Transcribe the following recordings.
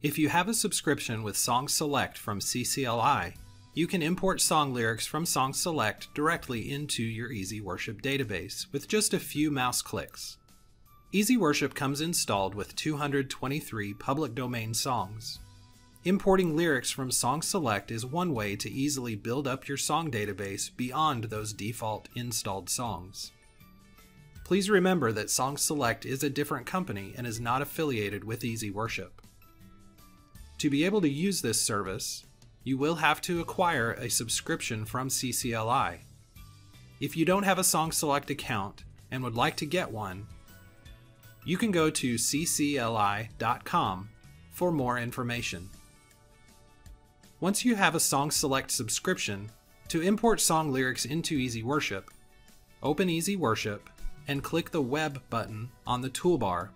If you have a subscription with Song Select from CCLI, you can import song lyrics from Song Select directly into your Easy Worship database with just a few mouse clicks. Easy Worship comes installed with 223 public domain songs. Importing lyrics from Song Select is one way to easily build up your song database beyond those default installed songs. Please remember that Song Select is a different company and is not affiliated with Easy Worship. To be able to use this service, you will have to acquire a subscription from CCLI. If you don't have a Song Select account and would like to get one, you can go to ccli.com for more information. Once you have a Song Select subscription, to import song lyrics into Easy Worship, open Easy Worship and click the Web button on the toolbar,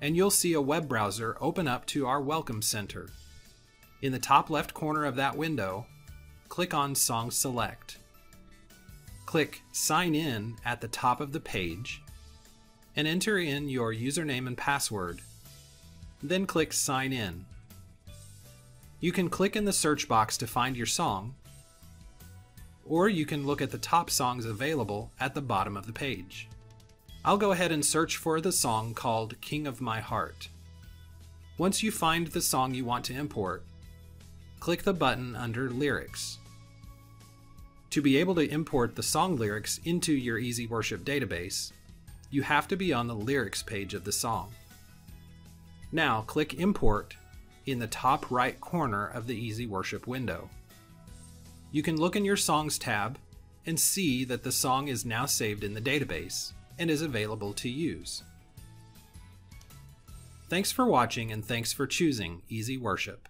and you'll see a web browser open up to our Welcome Center. In the top left corner of that window, click on Song Select. Click Sign In at the top of the page and enter in your username and password. Then click Sign In. You can click in the search box to find your song, or you can look at the top songs available at the bottom of the page. I'll go ahead and search for the song called King of My Heart. Once you find the song you want to import, click the button under Lyrics. To be able to import the song lyrics into your Easy Worship database, you have to be on the lyrics page of the song. Now click Import in the top right corner of the Easy Worship window. You can look in your Songs tab and see that the song is now saved in the database and is available to use. Thanks for watching and thanks for choosing Easy Worship.